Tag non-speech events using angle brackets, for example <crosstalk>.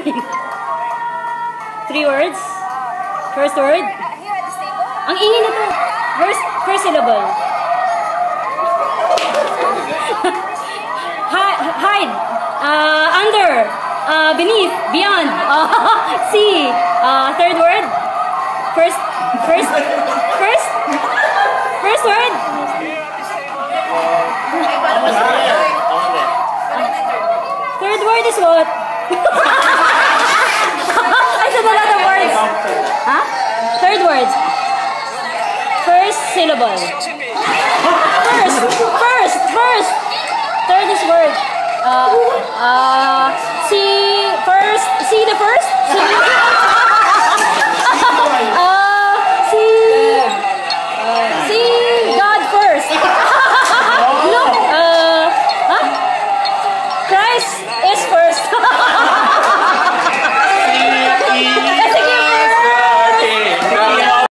<laughs> Three words. First word. Here at this table? Ang ingay na to. First, first syllable. <laughs> Hi, hide. Uh, under. Uh, beneath. Beyond. <laughs> Uh, see. Uh, third word. First, first, first, first word. Third word is what? First. First, first, first. Third is word. Uh, uh, see first. See the first. <laughs> uh, see. God first. <laughs> Uh. Christ is first. <laughs>